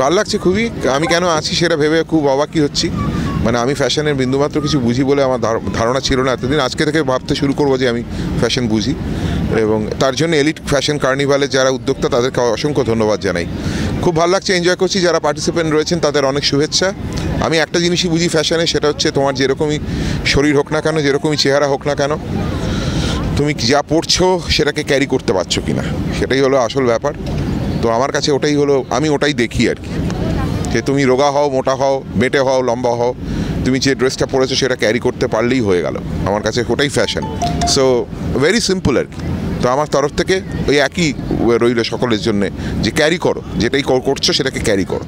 ভালো লাগছে খুবই। আমি কেন আছি সেটা ভেবে খুব অবাকই হচ্ছি। মানে আমি ফ্যাশনের বিন্দুমাত্র কিছু বুঝি বলে আমার ধারণা ছিল না এতদিন। আজকে থেকে ভাবতে শুরু করব যে আমি ফ্যাশন বুঝি। এবং তার জন্য এলিট ফ্যাশন কার্নিভালের যারা উদ্যোক্তা তাদেরকে অসংখ্য ধন্যবাদ জানাই। খুব ভালো লাগছে, এনজয় করছি। যারা পার্টিসিপেন্ট রয়েছেন তাদের অনেক শুভেচ্ছা। আমি একটা জিনিসই বুঝি ফ্যাশনে, সেটা হচ্ছে তোমার যেরকমই শরীর হোক না কেন, যেরকমই চেহারা হোক না কেন, তুমি যা পড়ছো সেটাকে ক্যারি করতে পারছ কি না সেটাই হলো আসল ব্যাপার। তো আমার কাছে ওটাই হলো, আমি ওটাই দেখি আর কি। যে তুমি রোগা হও, মোটা হও, বেটে হও, লম্বা হও, তুমি যে ড্রেসটা পরেছো সেটা ক্যারি করতে পারলেই হয়ে গেল। আমার কাছে ওটাই ফ্যাশন সো ভেরি সিম্পল আর কি। তো আমার তরফ থেকে ওই একই রইল সকলের জন্যে যে ক্যারি করো, যেটাই কর- করছ সেটাকে ক্যারি করো।